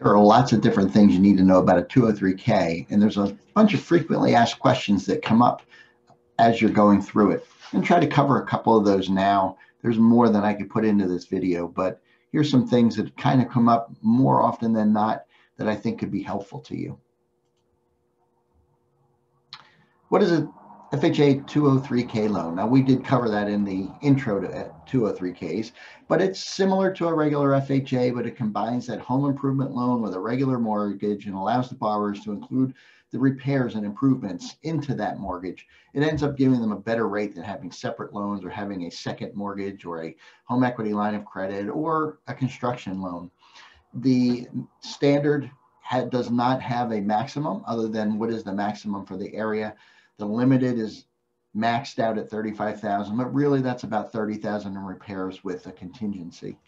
There are lots of different things you need to know about a 203K, and there's a bunch of frequently asked questions that come up as you're going through it. And try to cover a couple of those now. There's more than I could put into this video, but here's some things that kind of come up more often than not that I think could be helpful to you. What is a FHA 203K loan? Now, we did cover that in the intro to 203Ks, but it's similar to a regular FHA, but it combines that home improvement loan with a regular mortgage and allows the borrowers to include the repairs and improvements into that mortgage. It ends up giving them a better rate than having separate loans or having a second mortgage or a home equity line of credit or a construction loan. The standard does not have a maximum other than what is the maximum for the area the limited is maxed out at 35,000, but really that's about 30,000 in repairs with a contingency.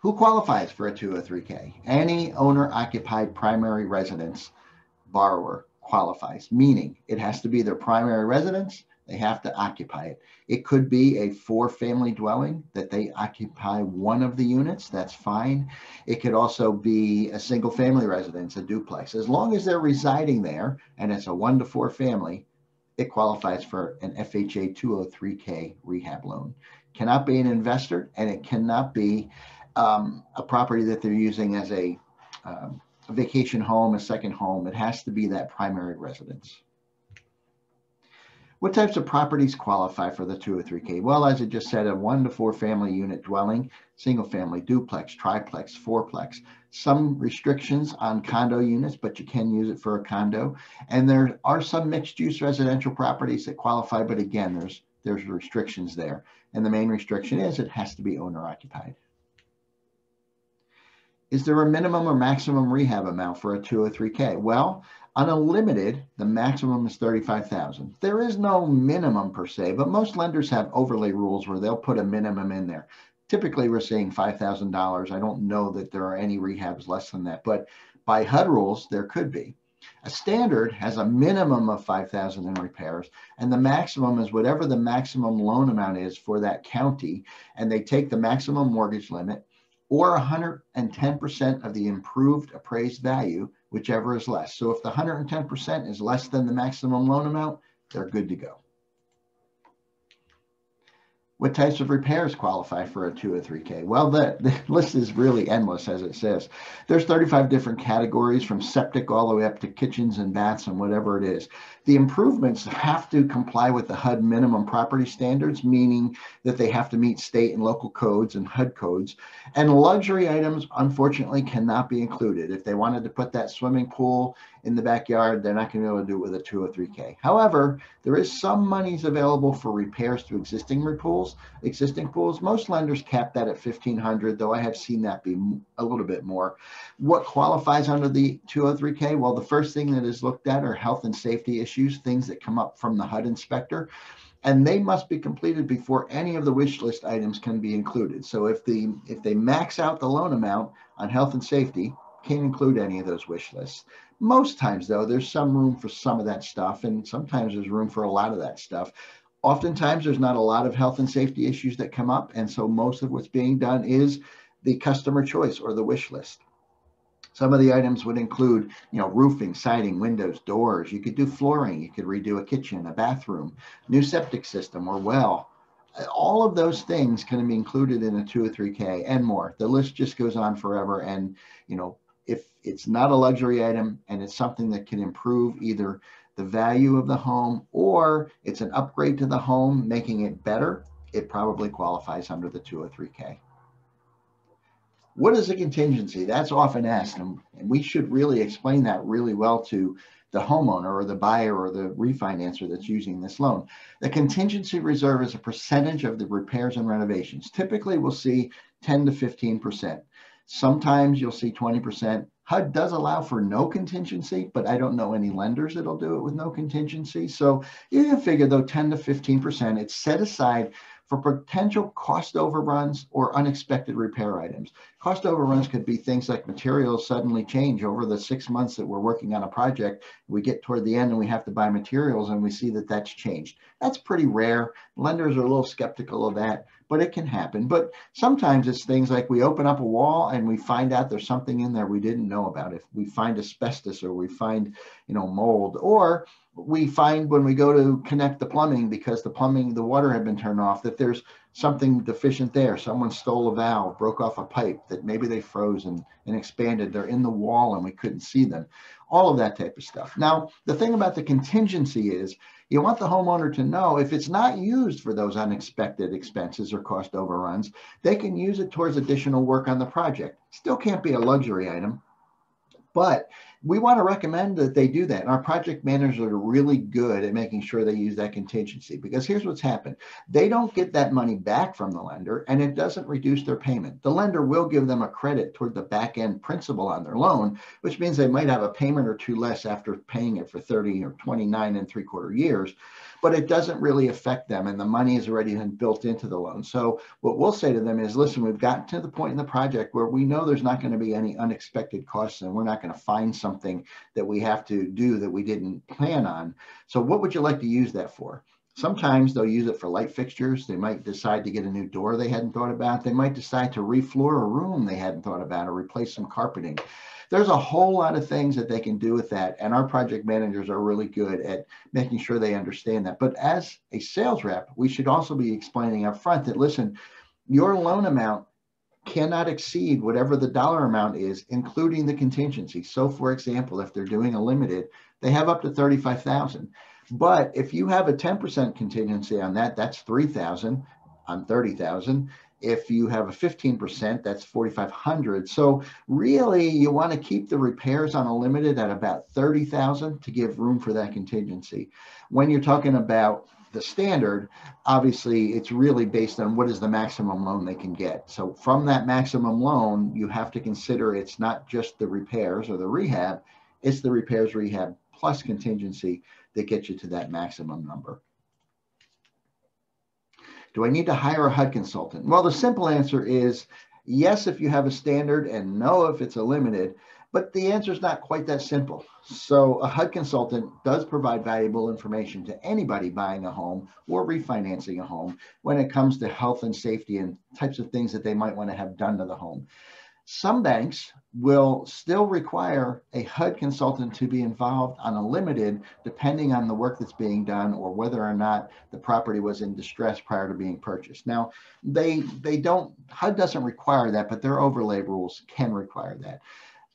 Who qualifies for a 203K? Any owner occupied primary residence borrower qualifies, meaning it has to be their primary residence they have to occupy it. It could be a four family dwelling that they occupy one of the units. That's fine. It could also be a single family residence, a duplex. As long as they're residing there and it's a one to four family, it qualifies for an FHA 203K rehab loan. Cannot be an investor and it cannot be um, a property that they're using as a, um, a vacation home, a second home. It has to be that primary residence. What types of properties qualify for the 203K? Well, as I just said, a one to four family unit dwelling, single family, duplex, triplex, fourplex. Some restrictions on condo units, but you can use it for a condo. And there are some mixed use residential properties that qualify, but again, there's there's restrictions there. And the main restriction is it has to be owner occupied. Is there a minimum or maximum rehab amount for a 203K? Well, on a limited, the maximum is 35,000. There is no minimum per se, but most lenders have overlay rules where they'll put a minimum in there. Typically, we're seeing $5,000. I don't know that there are any rehabs less than that, but by HUD rules, there could be. A standard has a minimum of 5,000 in repairs, and the maximum is whatever the maximum loan amount is for that county, and they take the maximum mortgage limit or 110% of the improved appraised value, whichever is less. So if the 110% is less than the maximum loan amount, they're good to go. What types of repairs qualify for a 203K? Well, the, the list is really endless, as it says. There's 35 different categories from septic all the way up to kitchens and baths and whatever it is. The improvements have to comply with the HUD minimum property standards, meaning that they have to meet state and local codes and HUD codes. And luxury items, unfortunately, cannot be included. If they wanted to put that swimming pool in the backyard, they're not going to be able to do it with a 203K. However, there is some monies available for repairs to existing pools. Existing pools, most lenders cap that at 1500, though I have seen that be a little bit more. What qualifies under the 203K? Well, the first thing that is looked at are health and safety issues, things that come up from the HUD inspector and they must be completed before any of the wish list items can be included. So if the if they max out the loan amount on health and safety, can't include any of those wish lists. Most times, though, there's some room for some of that stuff, and sometimes there's room for a lot of that stuff. Oftentimes, there's not a lot of health and safety issues that come up, and so most of what's being done is the customer choice or the wish list. Some of the items would include, you know, roofing, siding, windows, doors. You could do flooring. You could redo a kitchen, a bathroom, new septic system or well. All of those things can be included in a 203K and more. The list just goes on forever. And, you know, if it's not a luxury item and it's something that can improve either the value of the home or it's an upgrade to the home, making it better, it probably qualifies under the 203K. What is a contingency? That's often asked, and we should really explain that really well to the homeowner or the buyer or the refinancer that's using this loan. The contingency reserve is a percentage of the repairs and renovations. Typically, we'll see 10 to 15%. Sometimes you'll see 20%. HUD does allow for no contingency, but I don't know any lenders that'll do it with no contingency. So you can figure though 10 to 15%, it's set aside for potential cost overruns or unexpected repair items. Cost overruns could be things like materials suddenly change over the six months that we're working on a project. We get toward the end and we have to buy materials and we see that that's changed. That's pretty rare. Lenders are a little skeptical of that, but it can happen. But sometimes it's things like we open up a wall and we find out there's something in there we didn't know about. If we find asbestos or we find, you know, mold, or we find when we go to connect the plumbing because the plumbing, the water had been turned off, that there's something deficient there. Someone stole a valve, broke off a pipe that maybe they froze and, and expanded. They're in the wall and we couldn't see them. All of that type of stuff. Now, the thing about the contingency is you want the homeowner to know if it's not used for those unexpected expenses or cost overruns, they can use it towards additional work on the project. Still can't be a luxury item, but we want to recommend that they do that. And our project managers are really good at making sure they use that contingency because here's what's happened. They don't get that money back from the lender and it doesn't reduce their payment. The lender will give them a credit toward the back end principal on their loan, which means they might have a payment or two less after paying it for 30 or 29 and three quarter years but it doesn't really affect them and the money is already been built into the loan. So what we'll say to them is, listen, we've gotten to the point in the project where we know there's not going to be any unexpected costs and we're not going to find something that we have to do that we didn't plan on. So what would you like to use that for? Sometimes they'll use it for light fixtures. They might decide to get a new door they hadn't thought about. They might decide to refloor a room they hadn't thought about or replace some carpeting there's a whole lot of things that they can do with that. And our project managers are really good at making sure they understand that. But as a sales rep, we should also be explaining up front that listen, your loan amount cannot exceed whatever the dollar amount is, including the contingency. So for example, if they're doing a limited, they have up to 35,000. But if you have a 10% contingency on that, that's 3,000 on 30,000. If you have a 15%, that's 4,500. So really you want to keep the repairs on a limited at about 30,000 to give room for that contingency. When you're talking about the standard, obviously it's really based on what is the maximum loan they can get. So from that maximum loan, you have to consider it's not just the repairs or the rehab, it's the repairs, rehab plus contingency that gets you to that maximum number. Do I need to hire a HUD consultant? Well, the simple answer is yes, if you have a standard and no, if it's a limited, but the answer is not quite that simple. So a HUD consultant does provide valuable information to anybody buying a home or refinancing a home when it comes to health and safety and types of things that they might want to have done to the home. Some banks will still require a HUD consultant to be involved on a limited, depending on the work that's being done or whether or not the property was in distress prior to being purchased. Now, they they don't HUD doesn't require that, but their overlay rules can require that.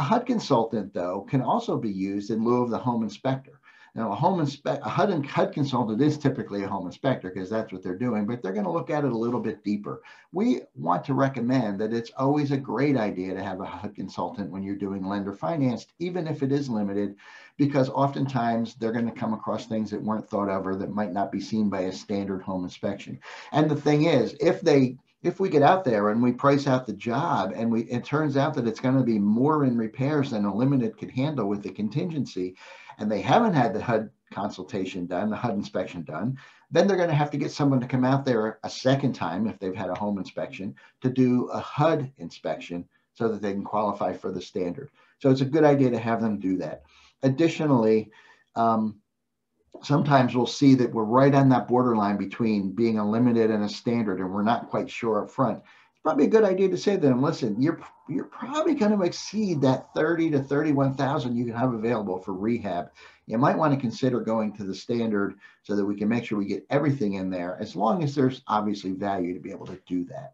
A HUD consultant, though, can also be used in lieu of the home inspector. Now, a home inspect, a HUD, and HUD consultant is typically a home inspector because that's what they're doing, but they're going to look at it a little bit deeper. We want to recommend that it's always a great idea to have a HUD consultant when you're doing lender financed, even if it is limited, because oftentimes they're going to come across things that weren't thought of or that might not be seen by a standard home inspection. And the thing is, if they if we get out there and we price out the job and we it turns out that it's going to be more in repairs than a limited could handle with the contingency and they haven't had the HUD consultation done, the HUD inspection done, then they're going to have to get someone to come out there a second time if they've had a home inspection to do a HUD inspection so that they can qualify for the standard. So it's a good idea to have them do that. Additionally, um, sometimes we'll see that we're right on that borderline between being a limited and a standard, and we're not quite sure up front probably a good idea to say to them, listen, you're you're probably going to exceed that 30 to 31,000 you can have available for rehab. You might want to consider going to the standard so that we can make sure we get everything in there, as long as there's obviously value to be able to do that.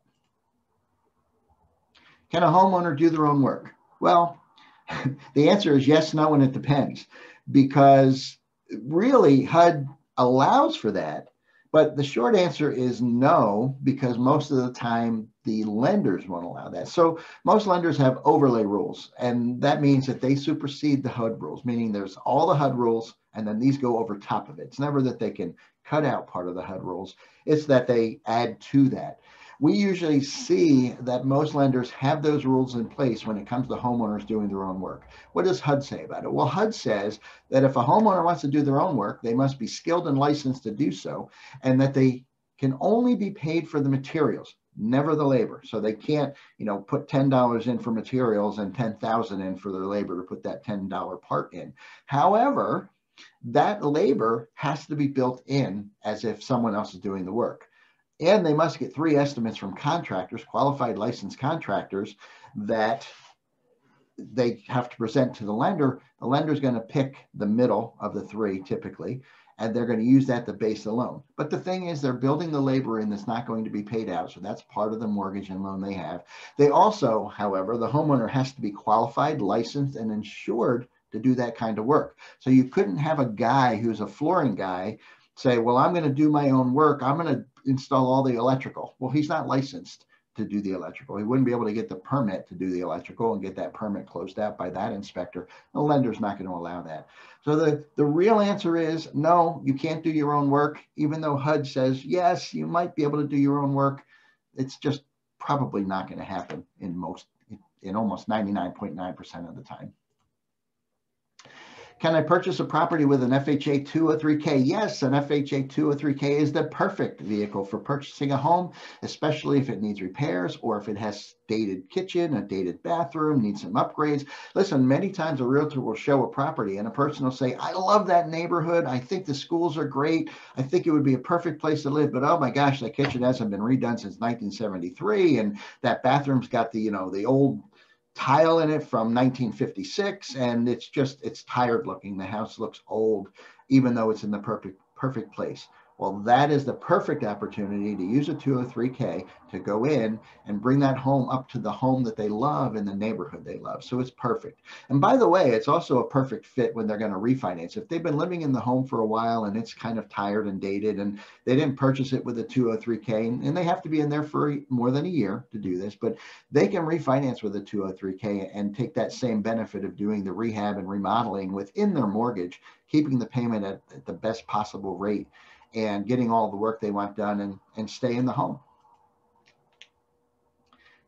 Can a homeowner do their own work? Well, the answer is yes, no, and it depends, because really HUD allows for that but the short answer is no, because most of the time the lenders won't allow that. So most lenders have overlay rules, and that means that they supersede the HUD rules, meaning there's all the HUD rules, and then these go over top of it. It's never that they can cut out part of the HUD rules, it's that they add to that we usually see that most lenders have those rules in place when it comes to homeowners doing their own work. What does HUD say about it? Well, HUD says that if a homeowner wants to do their own work, they must be skilled and licensed to do so, and that they can only be paid for the materials, never the labor. So they can't, you know, put $10 in for materials and 10,000 in for their labor to put that $10 part in. However, that labor has to be built in as if someone else is doing the work And they must get three estimates from contractors, qualified licensed contractors that they have to present to the lender. The lender is going to pick the middle of the three typically, and they're going to use that to base the loan. But the thing is, they're building the labor in that's not going to be paid out. So that's part of the mortgage and loan they have. They also, however, the homeowner has to be qualified, licensed, and insured to do that kind of work. So you couldn't have a guy who's a flooring guy say, Well, I'm going to do my own work. I'm going to install all the electrical. Well, he's not licensed to do the electrical. He wouldn't be able to get the permit to do the electrical and get that permit closed out by that inspector. The lender's not going to allow that. So the, the real answer is no, you can't do your own work, even though HUD says, yes, you might be able to do your own work. It's just probably not going to happen in most, in almost 99.9% of the time. Can I purchase a property with an FHA 203K? Yes, an FHA 203K is the perfect vehicle for purchasing a home, especially if it needs repairs or if it has dated kitchen, a dated bathroom, needs some upgrades. Listen, many times a realtor will show a property and a person will say, I love that neighborhood. I think the schools are great. I think it would be a perfect place to live, but oh my gosh, that kitchen hasn't been redone since 1973 and that bathroom's got the, you know, the old tile in it from 1956 and it's just it's tired looking. The house looks old even though it's in the perfect perfect place well, that is the perfect opportunity to use a 203K to go in and bring that home up to the home that they love in the neighborhood they love. So it's perfect. And by the way, it's also a perfect fit when they're going to refinance. If they've been living in the home for a while and it's kind of tired and dated and they didn't purchase it with a 203K, and they have to be in there for more than a year to do this, but they can refinance with a 203K and take that same benefit of doing the rehab and remodeling within their mortgage, keeping the payment at, at the best possible rate and getting all the work they want done and, and stay in the home.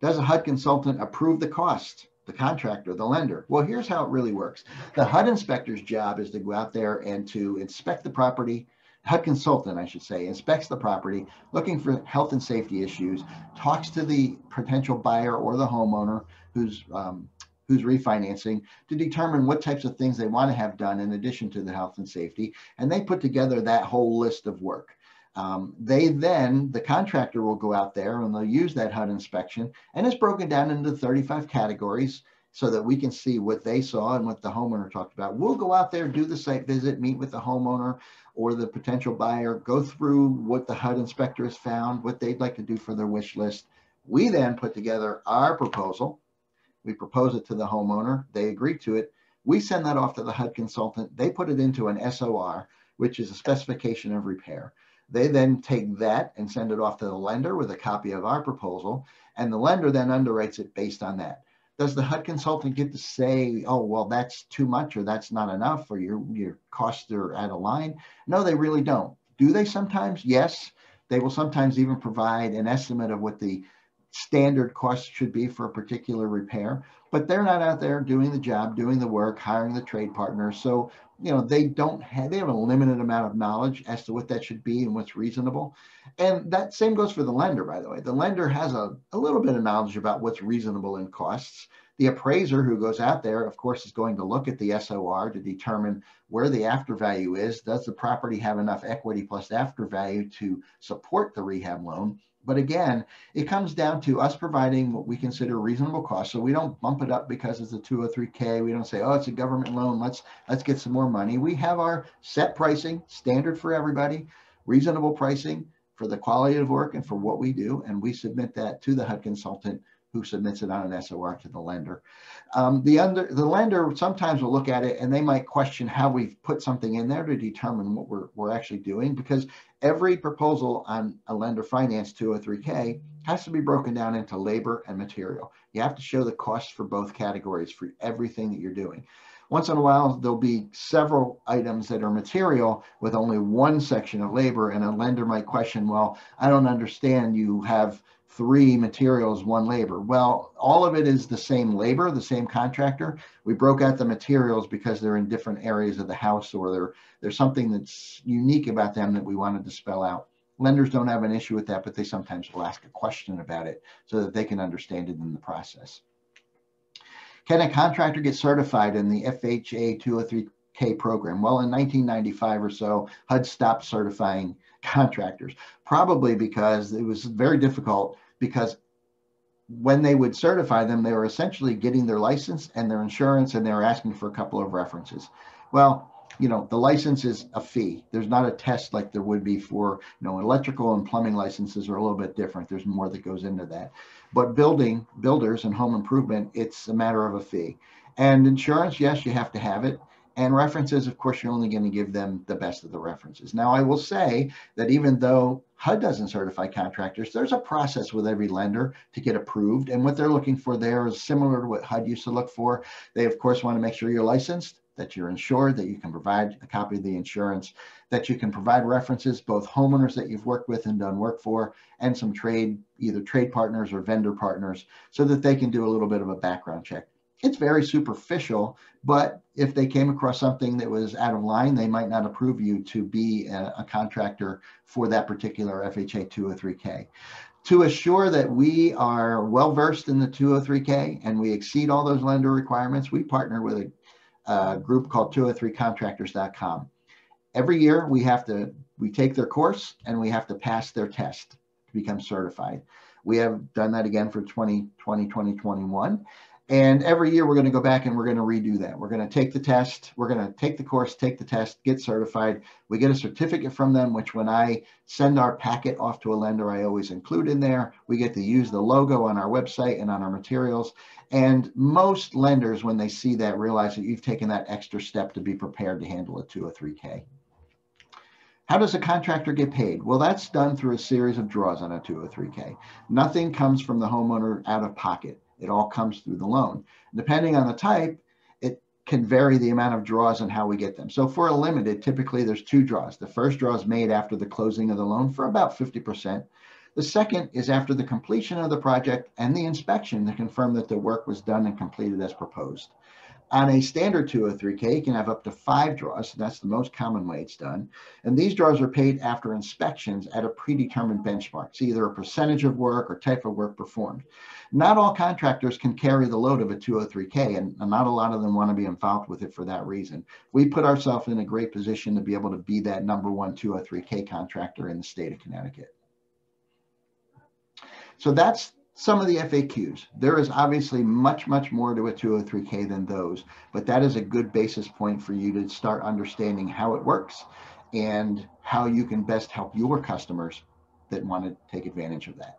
Does a HUD consultant approve the cost? The contractor, the lender. Well, here's how it really works. The HUD inspector's job is to go out there and to inspect the property. HUD consultant, I should say, inspects the property, looking for health and safety issues, talks to the potential buyer or the homeowner who's um, who's refinancing to determine what types of things they want to have done in addition to the health and safety. And they put together that whole list of work. Um, they then, the contractor will go out there and they'll use that HUD inspection and it's broken down into 35 categories so that we can see what they saw and what the homeowner talked about. We'll go out there, do the site visit, meet with the homeowner or the potential buyer, go through what the HUD inspector has found, what they'd like to do for their wish list. We then put together our proposal we propose it to the homeowner. They agree to it. We send that off to the HUD consultant. They put it into an SOR, which is a specification of repair. They then take that and send it off to the lender with a copy of our proposal, and the lender then underwrites it based on that. Does the HUD consultant get to say, oh, well, that's too much or that's not enough or your, your costs are out of line? No, they really don't. Do they sometimes? Yes. They will sometimes even provide an estimate of what the standard cost should be for a particular repair, but they're not out there doing the job, doing the work, hiring the trade partners. So, you know, they don't have, they have a limited amount of knowledge as to what that should be and what's reasonable. And that same goes for the lender, by the way. The lender has a, a little bit of knowledge about what's reasonable in costs. The appraiser who goes out there, of course, is going to look at the SOR to determine where the after value is. Does the property have enough equity plus after value to support the rehab loan? But again, it comes down to us providing what we consider reasonable cost. So we don't bump it up because it's a 203k. We don't say, oh, it's a government loan. Let's let's get some more money. We have our set pricing, standard for everybody, reasonable pricing for the quality of work and for what we do, and we submit that to the HUD consultant who submits it on an SOR to the lender. Um, the, under, the lender sometimes will look at it and they might question how we've put something in there to determine what we're, we're actually doing because every proposal on a lender finance 203K has to be broken down into labor and material. You have to show the costs for both categories for everything that you're doing. Once in a while, there'll be several items that are material with only one section of labor, and a lender might question, well, I don't understand. You have three materials, one labor. Well, all of it is the same labor, the same contractor. We broke out the materials because they're in different areas of the house or there's something that's unique about them that we wanted to spell out. Lenders don't have an issue with that, but they sometimes will ask a question about it so that they can understand it in the process. Can a contractor get certified in the FHA 203 203K program? Well, in 1995 or so, HUD stopped certifying contractors, probably because it was very difficult because when they would certify them, they were essentially getting their license and their insurance, and they were asking for a couple of references. Well, you know, the license is a fee. There's not a test like there would be for, you know, electrical and plumbing licenses are a little bit different. There's more that goes into that. But building, builders and home improvement, it's a matter of a fee. And insurance, yes, you have to have it. And references, of course, you're only going to give them the best of the references. Now, I will say that even though HUD doesn't certify contractors, there's a process with every lender to get approved. And what they're looking for there is similar to what HUD used to look for. They, of course, want to make sure you're licensed, that you're insured, that you can provide a copy of the insurance, that you can provide references, both homeowners that you've worked with and done work for, and some trade, either trade partners or vendor partners, so that they can do a little bit of a background check it's very superficial, but if they came across something that was out of line, they might not approve you to be a, a contractor for that particular FHA 203K. To assure that we are well versed in the 203K and we exceed all those lender requirements, we partner with a, a group called 203contractors.com. Every year we have to, we take their course and we have to pass their test to become certified. We have done that again for 2020, 2021. And every year we're going to go back and we're going to redo that. We're going to take the test, we're going to take the course, take the test, get certified. We get a certificate from them, which when I send our packet off to a lender, I always include in there. We get to use the logo on our website and on our materials. And most lenders, when they see that, realize that you've taken that extra step to be prepared to handle a 203K. How does a contractor get paid? Well, that's done through a series of draws on a 203K. Nothing comes from the homeowner out of pocket. It all comes through the loan. Depending on the type, it can vary the amount of draws and how we get them. So for a limited, typically there's two draws. The first draw is made after the closing of the loan for about 50%. The second is after the completion of the project and the inspection to confirm that the work was done and completed as proposed. On a standard 203K, you can have up to five draws. That's the most common way it's done. And these draws are paid after inspections at a predetermined benchmark. It's either a percentage of work or type of work performed. Not all contractors can carry the load of a 203K, and not a lot of them want to be involved with it for that reason. We put ourselves in a great position to be able to be that number one 203K contractor in the state of Connecticut. So that's some of the FAQs. There is obviously much, much more to a 203K than those, but that is a good basis point for you to start understanding how it works and how you can best help your customers that want to take advantage of that.